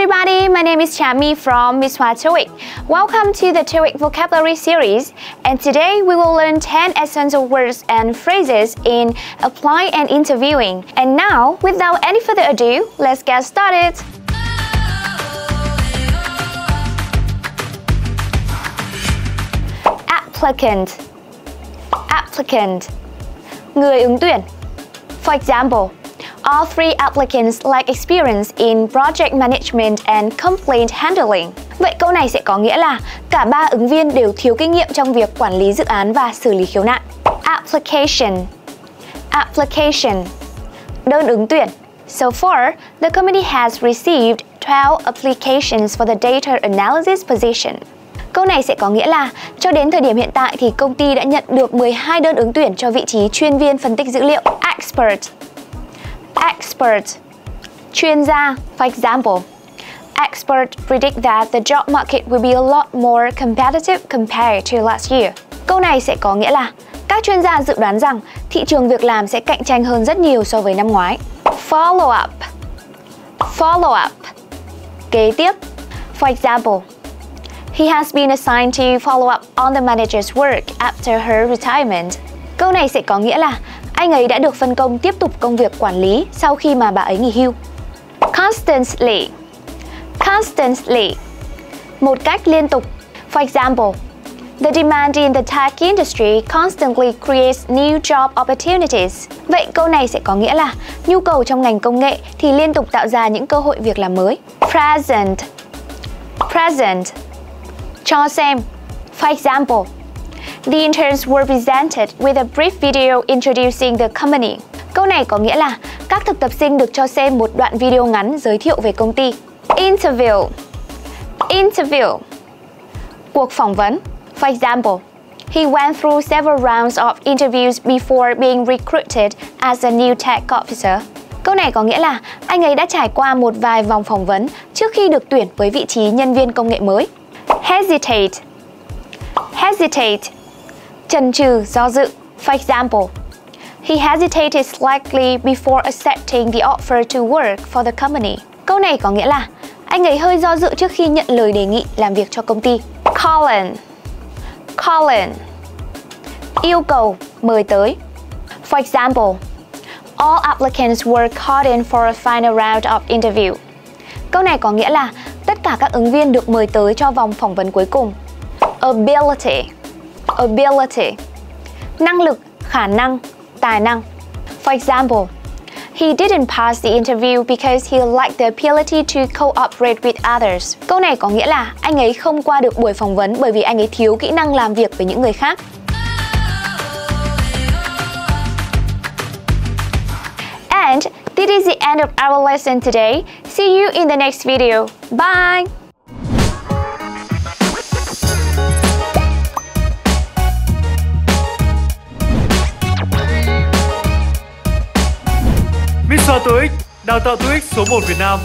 everybody, my name is Chami from Miss Hoa TOEIC. Welcome to the TOEIC vocabulary series and today we will learn 10 essential words and phrases in apply and interviewing. And now, without any further ado, let's get started. Applicant Applicant Người ứng tuyển For example, All three applicants lack experience in project management and complaint handling. Vậy câu này sẽ có nghĩa là cả ba ứng viên đều thiếu kinh nghiệm trong việc quản lý dự án và xử lý khiếu nại. Application Application Đơn ứng tuyển So far, the company has received 12 applications for the data analysis position. Câu này sẽ có nghĩa là cho đến thời điểm hiện tại thì công ty đã nhận được 12 đơn ứng tuyển cho vị trí chuyên viên phân tích dữ liệu expert expert. Chuyên gia, for example. Experts predict that the job market will be a lot more competitive compared to last year. Câu này sẽ có nghĩa là các chuyên gia dự đoán rằng thị trường việc làm sẽ cạnh tranh hơn rất nhiều so với năm ngoái. Follow up. Follow up. Kế tiếp. For example, He has been assigned to follow up on the manager's work after her retirement. Câu này sẽ có nghĩa là anh ấy đã được phân công tiếp tục công việc quản lý sau khi mà bà ấy nghỉ hưu. Constantly Constantly Một cách liên tục For example, The demand in the tech industry constantly creates new job opportunities. Vậy câu này sẽ có nghĩa là nhu cầu trong ngành công nghệ thì liên tục tạo ra những cơ hội việc làm mới. Present Present Cho xem For example, The interns were presented with a brief video introducing the company. Câu này có nghĩa là các thực tập sinh được cho xem một đoạn video ngắn giới thiệu về công ty. Interview Interview Cuộc phỏng vấn For example, he went through several rounds of interviews before being recruited as a new tech officer. Câu này có nghĩa là anh ấy đã trải qua một vài vòng phỏng vấn trước khi được tuyển với vị trí nhân viên công nghệ mới. Hesitate Hesitate chần chừ, do dự. For example, he hesitated slightly before accepting the offer to work for the company. Câu này có nghĩa là anh ấy hơi do dự trước khi nhận lời đề nghị làm việc cho công ty. Call in Call in Yêu cầu, mời tới. For example, all applicants were called in for a final round of interview. Câu này có nghĩa là tất cả các ứng viên được mời tới cho vòng phỏng vấn cuối cùng. Ability ability năng lực, khả năng, tài năng. For example, He didn't pass the interview because he lacked the ability to cooperate with others. Câu này có nghĩa là anh ấy không qua được buổi phỏng vấn bởi vì anh ấy thiếu kỹ năng làm việc với những người khác. And this is the end of our lesson today. See you in the next video. Bye! Sở TOEIC, đào tạo TOEIC số 1 Việt Nam.